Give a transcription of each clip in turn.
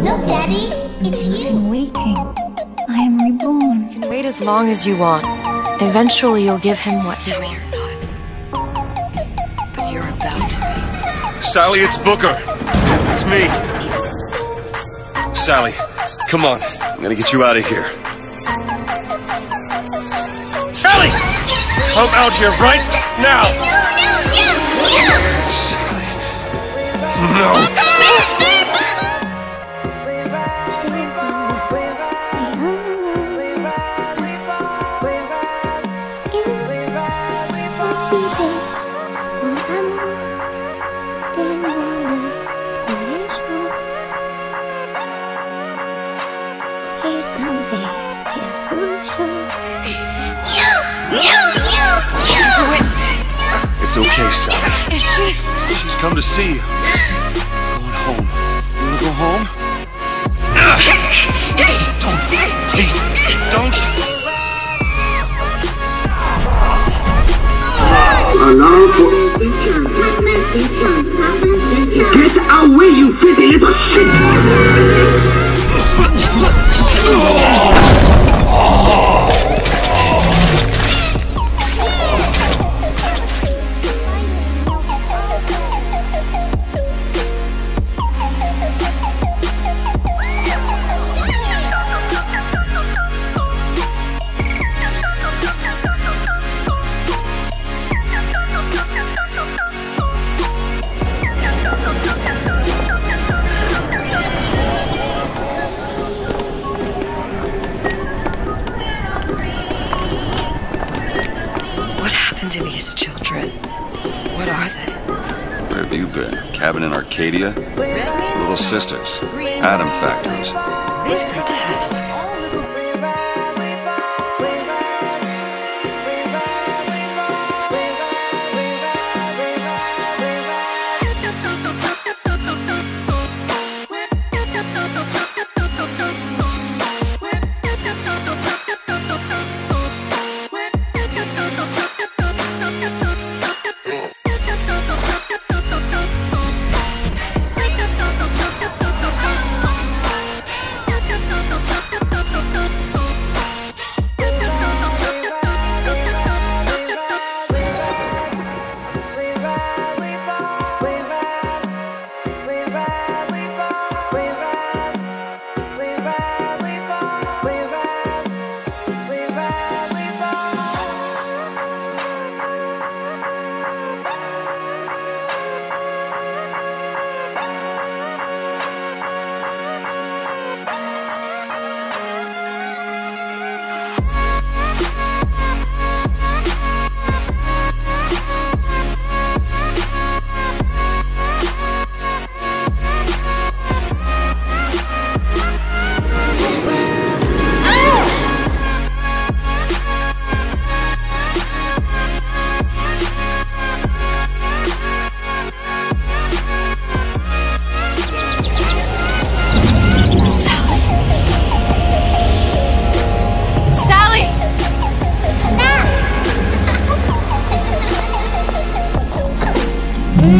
Look, Daddy, it's you. I'm waking. I am reborn. You can wait as long as you want. Eventually, you'll give him what. No, you're not. But you're about to be. Sally, it's Booker. It's me. Sally, come on. I'm gonna get you out of here. Sally! Come out here right now! No, no, no. Sally. No! It's okay, Sally. Is she? She's come to see you. Going home. You wanna go home? Don't. Please. Don't. Alarm for... Get away, you filthy little shit! Happened to these children? What are they? Where have you been? Cabin in Arcadia? Little sisters. ADAM factories. It's grotesque. More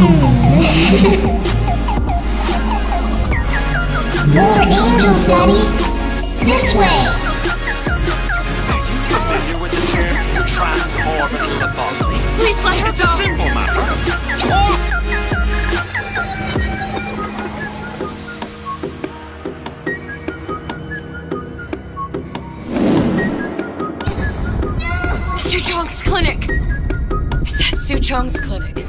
angels, Daddy. This way. familiar with the term transorbital lobotomy? Please let her It's a simple matter. Suchong's clinic! It's at Suchong's clinic.